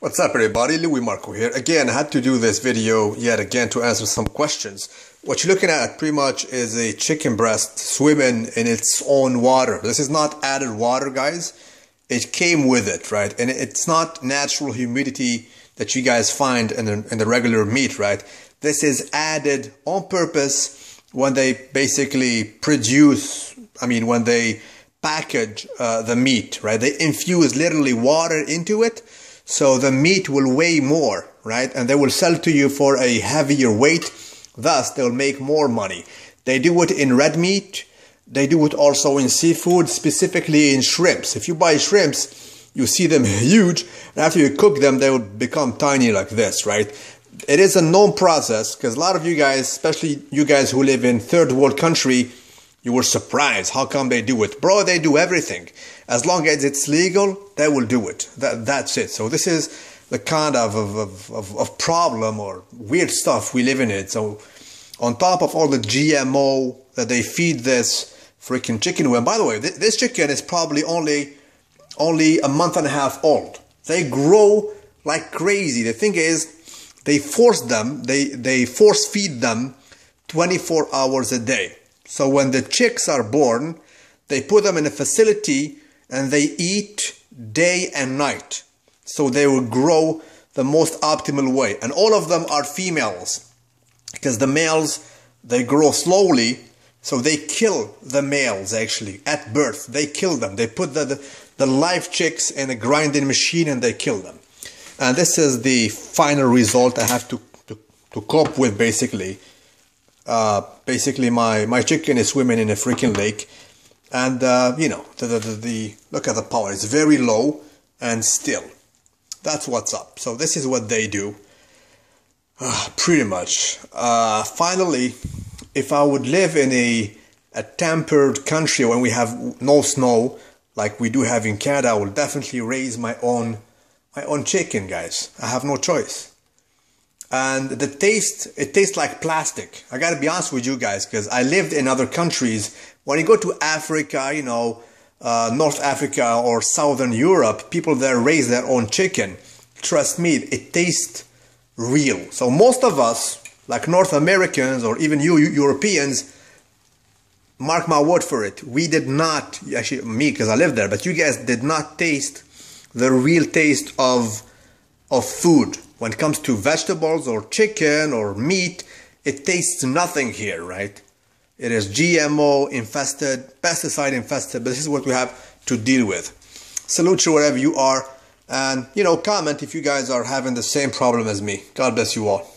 What's up everybody, Lui Marco here. Again, I had to do this video yet again to answer some questions. What you're looking at pretty much is a chicken breast swimming in its own water. This is not added water, guys. It came with it, right? And it's not natural humidity that you guys find in the, in the regular meat, right? This is added on purpose when they basically produce, I mean, when they package uh, the meat, right? They infuse literally water into it so the meat will weigh more, right? And they will sell to you for a heavier weight. Thus, they'll make more money. They do it in red meat. They do it also in seafood, specifically in shrimps. If you buy shrimps, you see them huge. And after you cook them, they will become tiny like this, right? It is a known process because a lot of you guys, especially you guys who live in third world country, you were surprised. How come they do it? Bro, they do everything. As long as it's legal, they will do it. That, that's it. So this is the kind of, of, of, of problem or weird stuff we live in it. So on top of all the GMO that they feed this freaking chicken with, by the way, th this chicken is probably only, only a month and a half old. They grow like crazy. The thing is, they force them, they, they force feed them 24 hours a day. So when the chicks are born, they put them in a facility and they eat day and night. So they will grow the most optimal way. And all of them are females because the males, they grow slowly. So they kill the males actually at birth. They kill them. They put the, the, the live chicks in a grinding machine and they kill them. And this is the final result I have to, to, to cope with basically. Uh, basically, my, my chicken is swimming in a freaking lake. And, uh, you know, the, the, the, the, look at the power. It's very low and still. That's what's up. So this is what they do. Uh, pretty much. Uh, finally, if I would live in a, a tempered country when we have no snow, like we do have in Canada, I will definitely raise my own my own chicken, guys. I have no choice and the taste it tastes like plastic. I gotta be honest with you guys because i lived in other countries. When you go to africa you know uh, north africa or southern europe people there raise their own chicken. Trust me it tastes real. So most of us like north americans or even you europeans mark my word for it we did not actually me because i lived there but you guys did not taste the real taste of of food when it comes to vegetables or chicken or meat, it tastes nothing here, right? It is GMO infested, pesticide infested, but this is what we have to deal with. Salute you wherever you are, and you know, comment if you guys are having the same problem as me. God bless you all.